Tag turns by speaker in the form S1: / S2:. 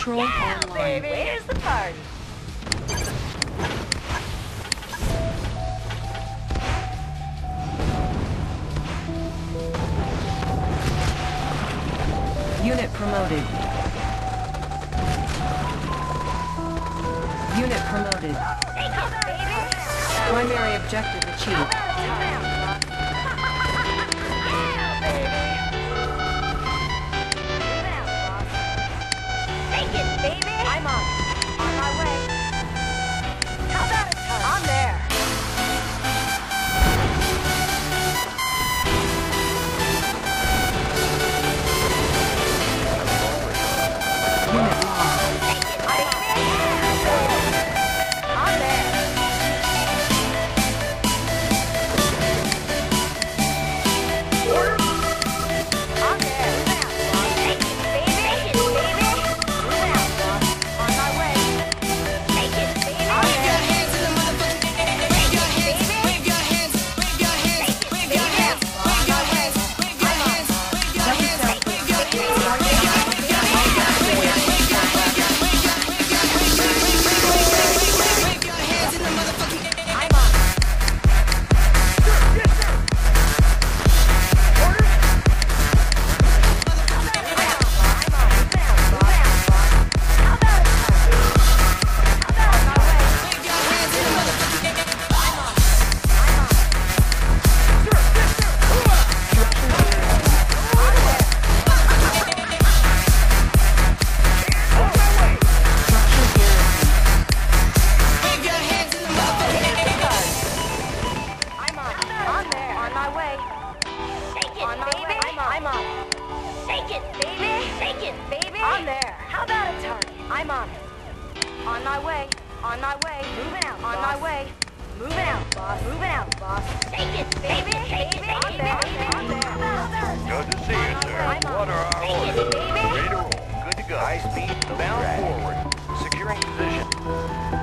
S1: Control
S2: yeah,
S1: online.
S2: Baby. Where's the party?
S1: Unit promoted. Unit promoted. Primary objective achieved.
S2: I'm on it. On my way. On my way. Moving out. On my way. Moving out, boss. Moving out, boss. Take it, baby. Take it, baby. baby.
S3: Good to see you, sir. What are our orders? Ready. Good to go. High speed. Bound forward. Securing position.